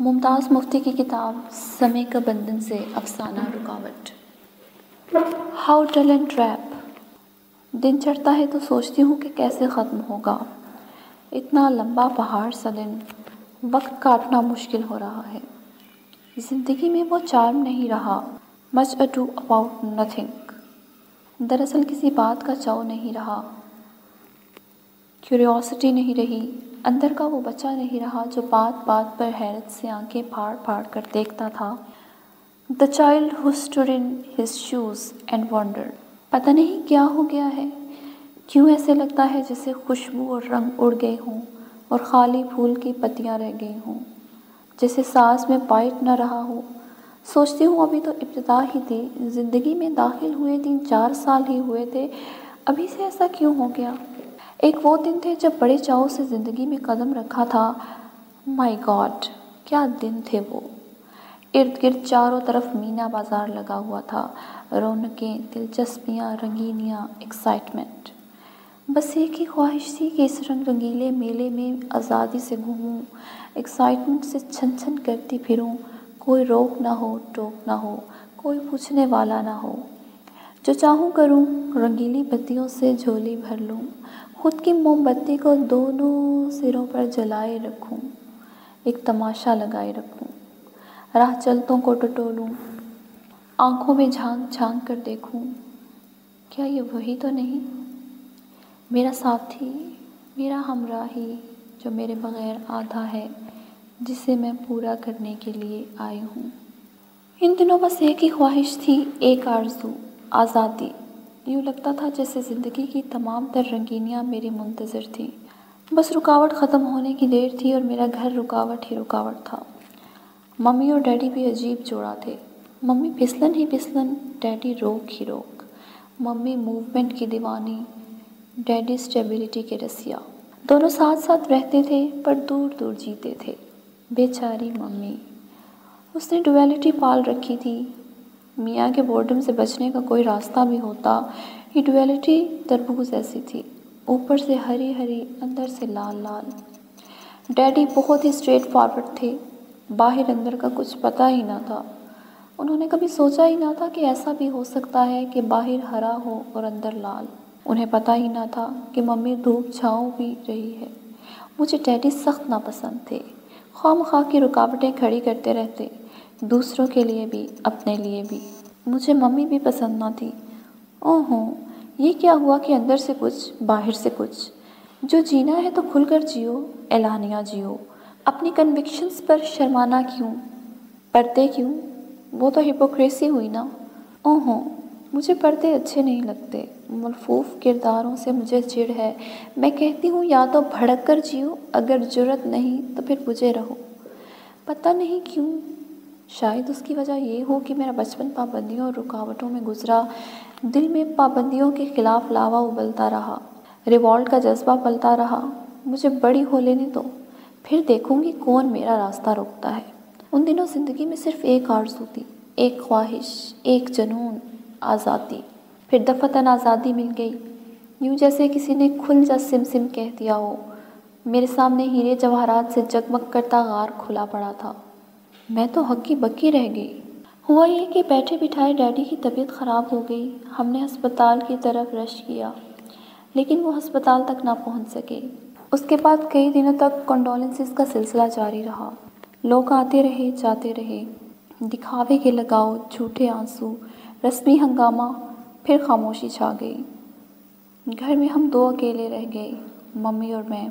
ممتاز مفتی کی کتاب سمے کا بندن سے افسانہ رکاوٹ۔ ہاؤ ٹل اینڈ ٹریپ دن چڑھتا ہے تو سوچتی ہوں کہ کیسے ختم ہوگا۔ اتنا لمبا پہاڑ سا دن وقت کاٹنا مشکل ہو رہا ہے۔ زندگی میں وہ چارم نہیں رہا۔ مچ اٹو اباؤٹ نتھنگ دراصل کسی بات کا چاؤ نہیں رہا۔ کیوریوسٹی نہیں رہی۔ اندر کا وہ بچہ نہیں رہا جو بات بات پر حیرت سے آنکھیں پھاڑ پھاڑ کر دیکھتا تھا۔ The child hoister in his shoes and wonder پتہ نہیں کیا ہو گیا ہے؟ کیوں ایسے لگتا ہے جیسے خوشبو اور رنگ اڑ گئے ہوں اور خالی پھول کی پتیاں رہ گئی ہوں؟ جیسے سانس میں پائٹ نہ رہا ہو۔ سوچتی ہوں ابھی تو ابتدا ہی تھی۔ زندگی میں داخل ہوئے تین چار سال ہی ہوئے تھے۔ ابھی سے ایسا کیوں ہو گیا؟ ایک وہ دن تھے جب بڑے چاؤ سے زندگی میں قدم رکھا تھا۔ مائی گاڈ، کیا دن تھے وہ۔ ارد گرد چاروں طرف مینا بازار لگا ہوا تھا۔ رونقیں، دلچسپیاں، رنگینیاں ایکسائٹمنٹ بس ایک ہی خواہش تھی کہ اس رنگ رنگیلے میلے میں آزادی سے گھوموں ایکسائٹمنٹ سے چھن چھن کرتی پھروں۔ کوئی روک نہ ہو، ٹوک نہ ہو، کوئی پوچھنے والا نہ ہو۔ جو چاہوں کروں رنگیلی بتیوں سے جھولی بھر لوں۔ خود کی موم بتی کو دونوں سروں پر جلائے رکھوں، ایک تماشا لگائے رکھوں، راہ چلتوں کو ٹٹولوں، آنکھوں میں جھانک جھانک کر دیکھوں، کیا یہ وہی تو نہیں؟ میرا ساتھی، میرا ہمراہی جو میرے بغیر آدھا ہے، جسے میں پورا کرنے کے لیے آئی ہوں۔ ان دنوں بس ایک ہی خواہش تھی، ایک آرزو، آزادی۔ یوں لگتا تھا جیسے زندگی کی تمام تر رنگینیاں میری منتظر تھیں۔ بس رکاوٹ ختم ہونے کی دیر تھی اور میرا گھر رکاوٹ ہی رکاوٹ تھا۔ ممی اور ڈیڈی بھی عجیب جوڑا تھے۔ ممی پھسلن ہی پھسلن، ڈیڈی روک ہی روک۔ ممی موومنٹ کی دیوانی، ڈیڈی اسٹیبلٹی کے رسیا دونوں ساتھ ساتھ رہتے تھے پر دور دور جیتے تھے۔ بیچاری ممی۔ اس نے ڈویلٹی پال رکھی تھی۔ میاں کے بورڈم سے بچنے کا کوئی راستہ بھی ہوتا، یہ ڈویلٹی تربوز ایسی تھی۔ اوپر سے ہری ہری، اندر سے لال لال۔ ڈیڈی بہت ہی اسٹریٹ فارورڈ تھے باہر اندر کا کچھ پتہ ہی نہ تھا۔ انہوں نے کبھی سوچا ہی نہ تھا کہ ایسا بھی ہو سکتا ہے کہ باہر ہرا ہو اور اندر لال۔ انہیں پتہ ہی نہ تھا کہ ممی دھوپ چھاؤں بھی رہی ہے۔ مجھے ڈیڈی سخت ناپسند تھے۔ خواہ مخواہ کی رکاوٹیں کھڑی کرتے رہتے۔ دوسروں کے لیے بھی، اپنے لیے بھی۔ مجھے ممی بھی پسند نہ تھی۔ او ہوں یہ کیا ہوا کہ اندر سے کچھ، باہر سے کچھ۔ جو جینا ہے تو کھل کر جیو، اعلانیہ جیو۔ اپنی کنوکشنز پر شرمانا کیوں؟ پردے کیوں؟ وہ تو ہپوکریسی ہوئی نا۔ او ہوں مجھے پردے اچھے نہیں لگتے۔ ملفوف کرداروں سے مجھے چڑ ہے۔ میں کہتی ہوں، یا تو بھڑک کر جیو، اگر جرت نہیں تو پھر مجھے رہو۔ پتہ نہیں کیوں شاید اس کی وجہ یہ ہو کہ میرا بچپن پابندیوں اور رکاوٹوں میں گزرا، دل میں پابندیوں کے خلاف لاوا ابلتا رہا، ریوالٹ کا جذبہ پلتا رہا۔ مجھے بڑی ہو لینے تو پھر دیکھوں گی کون میرا راستہ روکتا ہے۔ ان دنوں زندگی میں صرف ایک آرزو تھی، ایک خواہش، ایک جنون، آزادی۔ پھر دفتن آزادی مل گئی۔ یوں جیسے کسی نے کھل جا سم سم کہہ دیا ہو۔ میرے سامنے ہیرے جواہرات سے جگمگ کرتا غار کھلا پڑا تھا۔ میں تو ہکی بکی رہ گئی۔ ہوا یہ کہ بیٹھے بٹھائے ڈیڈی کی طبیعت خراب ہو گئی۔ ہم نے ہسپتال کی طرف رش کیا، لیکن وہ ہسپتال تک نہ پہنچ سکے۔ اس کے بعد کئی دنوں تک کنڈولنسز کا سلسلہ جاری رہا۔ لوگ آتے رہے، جاتے رہے۔ دکھاوے کے لگاؤ، جھوٹے آنسو، رسمی ہنگامہ، پھر خاموشی چھا گئی۔ گھر میں ہم دو اکیلے رہ گئے، ممی اور میں۔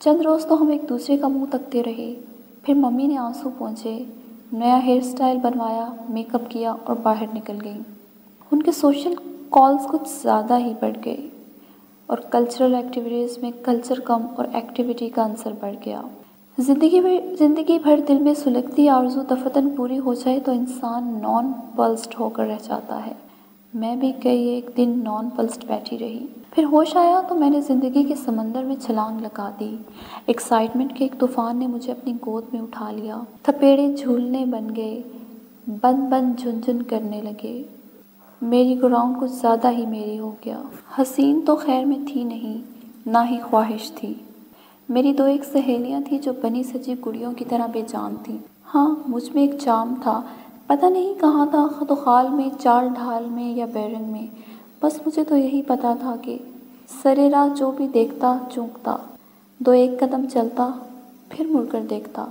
چند روز تو ہم ایک دوسرے کا منہ تکتے رہے۔ پھر ممی نے آنسو پہنچے نیا ہیئر اسٹائل بنوایا میک اپ کیا اور باہر نکل گئی ان کے سوشل کالز کچھ زیادہ ہی بڑھ گئے اور کلچرل ایکٹیویٹیز میں کلچر کم اور ایکٹیویٹی کا عنصر بڑھ گیا۔ زندگی بھر زندگی بھر دل میں سلگتی آرزو دفتن پوری ہو جائے تو انسان نان پلسڈ ہو کر رہ جاتا ہے۔ میں بھی کئی ایک دن نان پلسڈ بیٹھی رہی۔ پھر ہوش آیا تو میں نے زندگی کے سمندر میں چھلانگ لگا دی۔ ایکسائٹمنٹ کے ایک طوفان نے مجھے اپنی گود میں اٹھا لیا۔ تھپیڑے جھولنے بن گئے۔ بند بند جھن جھن کرنے لگے۔ میری گراؤنڈ کچھ زیادہ ہی میری ہو گیا۔ حسین تو خیر میں تھی نہیں، نہ ہی خواہش تھی۔ میری دو ایک سہیلیاں تھیں جو بنی سجی گڑیوں کی طرح بے جان تھیں۔ ہاں مجھ میں ایک چام تھا۔ پتہ نہیں کہاں تھا خط و خال میں، چال ڈھال میں یا بیرنگ میں۔ بس مجھے تو یہی پتا تھا کہ سرے راہ جو بھی دیکھتا، چونکتا۔ دو ایک قدم چلتا، پھر مڑ کر دیکھتا۔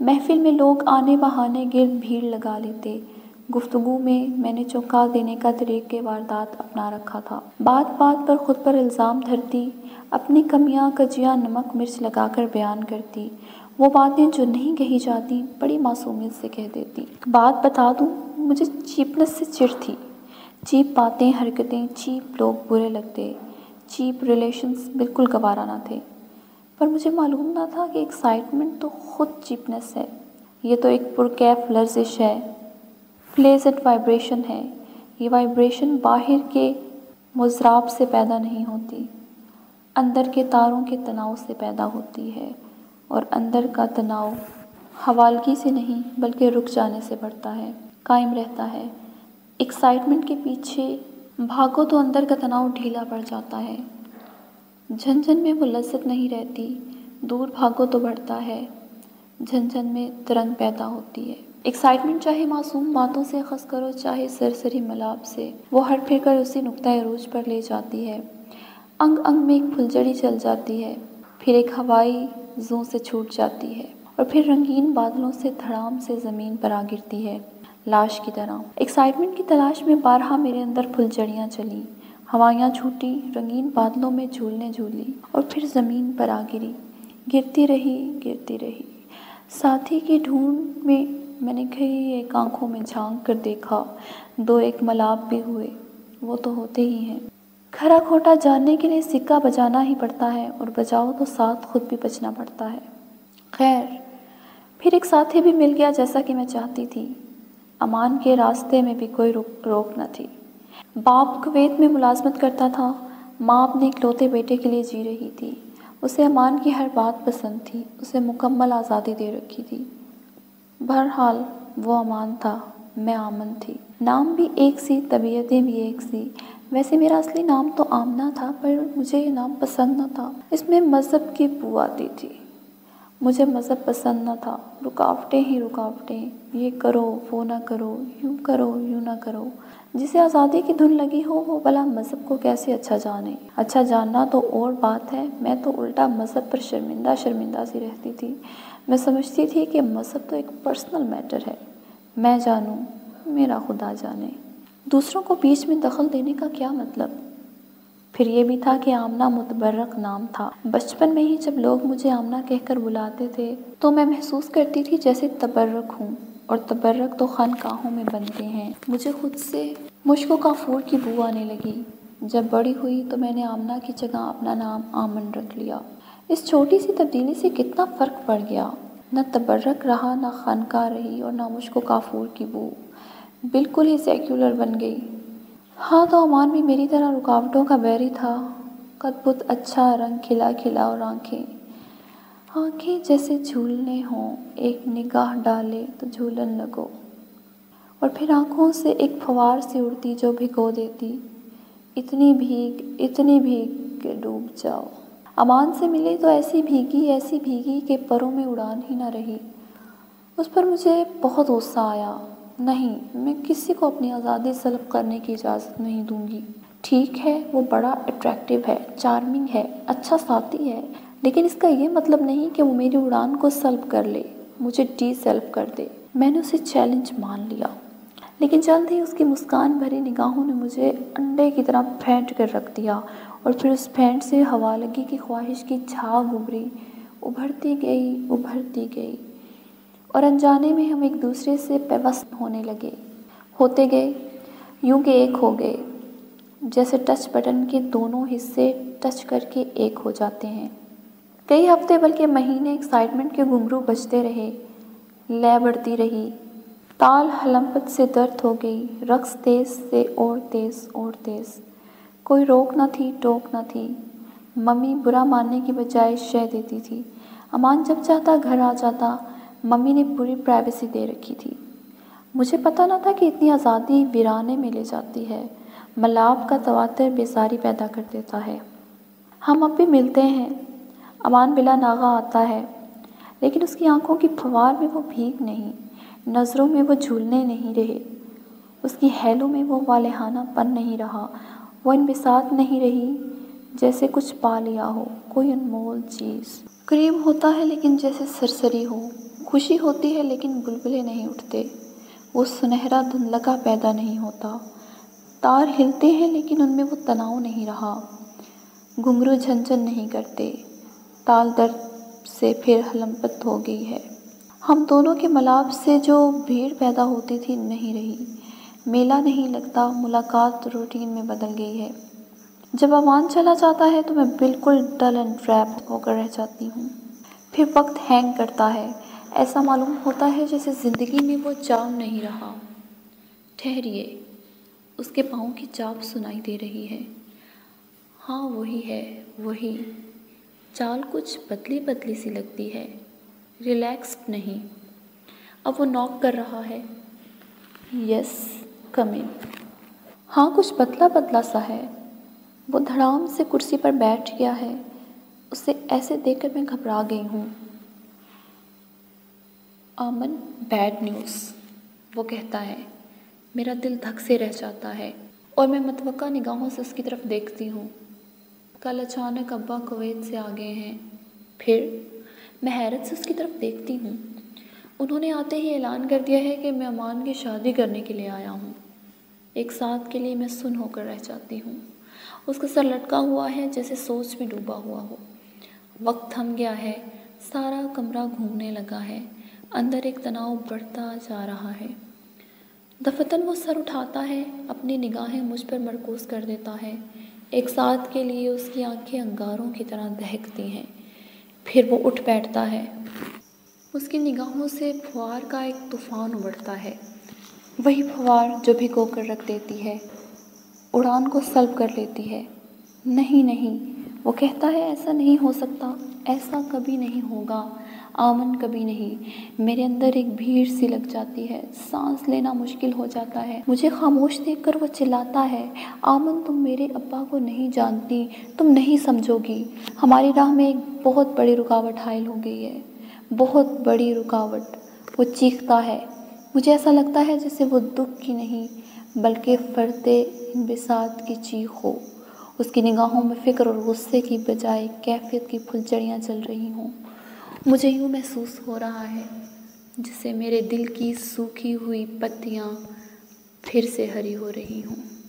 محفل میں لوگ آنے بہانے گرد بھیڑ لگا لیتے۔ گفتگو میں میں نے چونکا دینے کا طریقے واردات اپنا رکھا تھا۔ بات بات پر خود پر الزام دھرتی، اپنی کمیاں، کجیاں نمک مرچ لگا کر بیان کرتی۔ وہ باتیں جو نہیں کہی جاتی، بڑی معصومیت سے کہہ دیتی۔ بات بتا دوں، مجھے چیپنس سے چڑ تھی۔ چیپ باتیں، حرکتیں، چیپ لوگ برے لگتے۔ چیپ ریلیشنز بالکل گوارا نہ تھے۔ پر مجھے معلوم نہ تھا کہ ایکسائٹمنٹ تو خود چیپنس ہے۔ یہ تو ایک پرکیف لرزش ہے۔ پلیزنٹ وائبریشن ہے۔ یہ وائبریشن باہر کے مضراب سے پیدا نہیں ہوتی۔ اندر کے تاروں کے تناؤ سے پیدا ہوتی ہے۔ اور اندر کا تناؤ حوالگی سے نہیں بلکہ رک جانے سے بڑھتا ہے، قائم رہتا ہے۔ ایکسائٹمنٹ کے پیچھے بھاگو تو اندر کا تناؤ ڈھیلا پڑ جاتا ہے۔ جھن جھن میں وہ لذت نہیں رہتی، دور بھاگو تو بڑھتا ہے۔ جھن جھن میں ترنگ پیدا ہوتی ہے۔ ایکسائٹمنٹ چاہے معصوم باتوں سے، خس کرو چاہے سرسری ملاب سے، وہ ہر پھر کر اسی نقطۂ عروج پر لے جاتی ہے۔ انگ انگ میں ایک پھلجڑی چل جاتی ہے۔ پھر ایک ہوائی زوں سے چھوٹ جاتی ہے اور پھر رنگین بادلوں سے دھڑام سے زمین پر آ گرتی ہے، لاش کی طرح۔ ایکسائٹمنٹ کی تلاش میں بارہا میرے اندر پھلجڑیاں چلی۔ ہوائیاں چھوٹی، رنگین بادلوں میں جھولنے جھولی اور پھر زمین پر آ گری۔ گرتی رہی گرتی رہی۔ ساتھی کی ڈھونڈ میں میں نے کئی ایک آنکھوں میں جھانک کر دیکھا۔ دو ایک ملاب بھی ہوئے۔ وہ تو ہوتے ہی ہیں۔ کھرا کھوٹا جاننے کے لیے سکہ بجانا ہی پڑتا ہے اور بجاؤ تو ساتھ خود بھی بچنا پڑتا ہے۔ خیر، پھر ایک ساتھی بھی مل گیا جیسا کہ میں چاہتی تھی۔ امان کے راستے میں بھی کوئی روک نہ تھی۔ باپ کویت میں ملازمت کرتا تھا۔ ماں اپنے اکلوتے بیٹے کے لیے جی رہی تھی۔ اسے امان کی ہر بات پسند تھی۔ اسے مکمل آزادی دے رکھی تھی۔ بہرحال، وہ امان تھا۔ میں آمن تھی۔ نام بھی ایک سی، طبیعتیں بھی ایک سی۔ ویسے میرا اصلی نام تو آمنہ تھا، پر مجھے یہ نام پسند نہ تھا۔ اس میں مذہب کی بو آتی تھی۔ مجھے مذہب پسند نہ تھا۔ رکاوٹیں ہی رکاوٹیں۔ یہ کرو، وہ نہ کرو، یوں کرو، یوں نہ کرو۔ جسے آزادی کی دھن لگی ہو، وہ بلا مذہب کو کیسے اچھا جانے؟ اچھا جاننا تو اور بات ہے۔ میں تو الٹا مذہب پر شرمندہ شرمندہ سی رہتی تھی۔ میں سمجھتی تھی کہ مذہب تو ایک پرسنل میٹر ہے۔ میں جانوں، میرا خدا جانے۔ دوسروں کو بیچ میں دخل دینے کا کیا مطلب؟ پھر یہ بھی تھا کہ آمنہ متبرک نام تھا۔ بچپن میں ہی جب لوگ مجھے آمنہ کہہ کر بلاتے تھے، تو میں محسوس کرتی تھی جیسے تبرک ہوں، اور تبرک تو خانقاہوں میں بنتے ہیں۔ مجھے خود سے مشک و کافور کی بو آنے لگی۔ جب بڑی ہوئی تو میں نے آمنہ کی جگہ اپنا نام آمن رکھ لیا۔ اس چھوٹی سی تبدیلی سے کتنا فرق پڑ گیا؟ نہ تبرک رہا، نہ خانقاہ رہی، اور نہ مشک و کافور کی بو۔ بالکل ہی سیکولر بن گئی۔ ہاں تو امان بھی میری طرح رکاوٹوں کا بیری تھا۔ قد بت اچھا رنگ کھلا کھلا اور آنکھیں۔ آنکھیں جیسے جھولنے ہوں، ایک نگاہ ڈالے تو جھولن لگو۔ اور پھر آنکھوں سے ایک فوار سی اڑتی جو بھگو دیتی۔ اتنی بھیگ اتنی بھیگ کہ ڈوب جاؤ۔ امان سے ملے تو ایسی بھیگی ایسی بھیگی کہ پروں میں اڑان ہی نہ رہی۔ اس پر مجھے بہت غصہ آیا۔ نہیں، میں کسی کو اپنی آزادی سلب کرنے کی اجازت نہیں دوں گی۔ ٹھیک ہے، وہ بڑا اٹریکٹیو ہے چارمنگ ہے اچھا ساتھی ہے، لیکن اس کا یہ مطلب نہیں کہ وہ میری اڑان کو سلب کر لے، مجھے ڈی سیلف کر دے۔ میں نے اسے چیلنج مان لیا۔ لیکن جلد ہی اس کی مسکان بھری نگاہوں نے مجھے انڈے کی طرح پھینٹ کر رکھ دیا اور پھر اس پھینٹ سے ہوا لگی کی خواہش کی جھاگ ابھری۔ ابھرتی گئی ابھرتی گئی۔ اور انجانے میں ہم ایک دوسرے سے پیوست ہونے لگے۔ ہوتے گئے، یوں کہ ایک ہو گئے۔ جیسے ٹچ بٹن کے دونوں حصے ٹچ کر کے ایک ہو جاتے ہیں۔ کئی ہفتے بلکہ مہینے ایکسائٹمنٹ کے گھنگرو بجتے رہے۔ لے بڑھتی رہی۔ تال حلمپت سے درد ہو گئی۔ رقص تیز سے اور تیز اور تیز۔ کوئی روک نہ تھی، ٹوک نہ تھی۔ ممی برا ماننے کی بجائے شہ دیتی تھی۔ امان جب چاہتا، گھر آ جاتا۔ ممی نے پوری پرائیویسی دے رکھی تھی۔ مجھے پتہ نہ تھا کہ اتنی آزادی ویرانے میں لے جاتی ہے۔ ملاب کا تواتر بیزاری پیدا کر دیتا ہے۔ ہم اب بھی ملتے ہیں۔ امان بلا ناغا آتا ہے۔ لیکن اس کی آنکھوں کی پھوار میں وہ بھیگ نہیں۔ نظروں میں وہ جھولنے نہیں رہے۔ اس کی ہیلوں میں وہ والہانہ پن نہیں رہا۔ وہ ان بسات نہیں رہی۔ جیسے کچھ پا لیا ہو۔ کوئی انمول چیز۔ قریب ہوتا ہے لیکن جیسے سرسری ہو۔ خوشی ہوتی ہے لیکن بلبلے نہیں اٹھتے۔ وہ سنہرا دھندلکا پیدا نہیں ہوتا۔ تار ہلتے ہیں لیکن ان میں وہ تناؤ نہیں رہا۔ گھنگرو جھنجھن نہیں کرتے۔ تال درد سے پھر ہلمپت ہو گئی ہے۔ ہم دونوں کے ملاب سے جو بھیڑ پیدا ہوتی تھی نہیں رہی۔ میلہ نہیں لگتا۔ ملاقات روٹین میں بدل گئی ہے۔ جب امان چلا جاتا ہے تو میں بالکل ڈل اینڈ ٹریپ ہو کر رہ جاتی ہوں۔ پھر وقت ہینگ کرتا ہے۔ ایسا معلوم ہوتا ہے جیسے زندگی میں وہ چاو نہیں رہا۔ ٹھہریے، اس کے پاؤں کی چاپ سنائی دے رہی ہے۔ ہاں وہی ہے، وہی۔ چال کچھ پتلی پتلی سی لگتی ہے۔ ریلیکسڈ نہیں۔ اب وہ ناک کر رہا ہے۔ یس کمن ہاں کچھ پتلا پتلا سا ہے۔ وہ دھڑام سے کرسی پر بیٹھ گیا ہے۔ اسے ایسے دیکھ کر میں گھبرا گئی ہوں۔ آمن بیڈ نیوز وہ کہتا ہے، میرا دل دھک سے رہ جاتا ہے اور میں متوقع نگاہوں سے اس کی طرف دیکھتی ہوں۔ کل اچانک ابا کویت سے آ گئے ہیں۔ پھر میں حیرت سے اس کی طرف دیکھتی ہوں۔ انہوں نے آتے ہی اعلان کر دیا ہے کہ میں امان کی شادی کرنے کے لیے آیا ہوں۔ ایک ساتھ کے لیے میں سن ہو کر رہ جاتی ہوں۔ اس کا سر لٹکا ہوا ہے جیسے سوچ میں ڈوبا ہوا ہو۔ وقت تھم گیا ہے، سارا کمرہ گھومنے لگا ہے۔ اندر ایک تناؤ بڑھتا جا رہا ہے۔ دفتن وہ سر اٹھاتا ہے، اپنی نگاہیں مجھ پر مرکوز کر دیتا ہے۔ ایک ساتھ کے لیے اس کی آنکھیں انگاروں کی طرح دہکتی ہیں۔ پھر وہ اٹھ بیٹھتا ہے۔ اس کی نگاہوں سے پھوار کا ایک طوفان ابھرتا ہے۔ وہی پھوار جو بھی کو کر رکھ دیتی ہے۔ اڑان کو سلب کر لیتی ہے۔ نہیں نہیں، وہ کہتا ہے، ایسا نہیں ہو سکتا، ایسا کبھی نہیں ہوگا۔ آمن کبھی نہیں۔ میرے اندر ایک بھیڑ سی لگ جاتی ہے، سانس لینا مشکل ہو جاتا ہے۔ مجھے خاموش دیکھ کر وہ چلاتا ہے۔ آمن تم میرے ابا کو نہیں جانتی، تم نہیں سمجھو گی۔ ہماری راہ میں ایک بہت بڑی رکاوٹ حائل ہو گئی ہے۔ بہت بڑی رکاوٹ۔ وہ چیختا ہے۔ مجھے ایسا لگتا ہے جیسے وہ دکھ کی نہیں، بلکہ فرتے بسات کی چیخ ہو۔ اس کی نگاہوں میں فکر اور غصے کی بجائے کیفیت کی پھلچڑیاں چل رہی ہوں۔ مجھے یوں محسوس ہو رہا ہے جسے میرے دل کی سوکھی ہوئی پتیاں پھر سے ہری ہو رہی ہوں۔